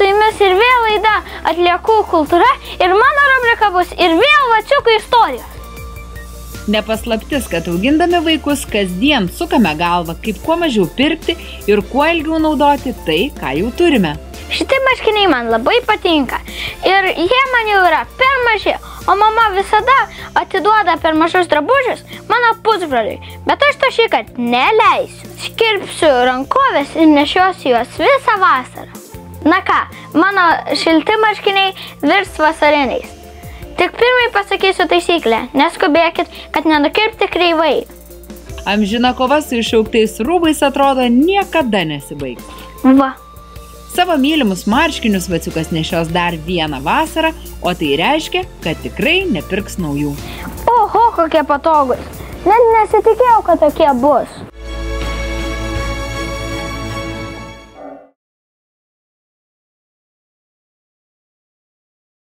su jumis ir vėl laida atliekų kultūra ir mano rubrika bus ir vėl vaciukų istorijos. Nepaslaptis, kad augindami vaikus kasdien sukame galvą, kaip kuo mažiau pirkti ir kuo ilgiau naudoti tai, ką jau turime. Šitie marškiniai man labai patinka ir jie man jau yra per maži, o mama visada atiduoda per mažus drabužius mano pusbroliui, bet aš to šį kartą neleisiu. Skirpsiu rankovės ir nešiosiu juos visą vasarą. Na ką, mano šilti marškiniai virs vasariniais. Tik pirmai pasakysiu taisyklę, neskubėkit, kad nenukirpti kreivai. Amžina kova su išauktais rūbais atrodo niekada nesibaigs. Va. Savo mylimus marškinius vaciukas nešios dar vieną vasarą, o tai reiškia, kad tikrai nepirks naujų. Oho, kokie patogus. Net nesitikėjau, kad tokie bus.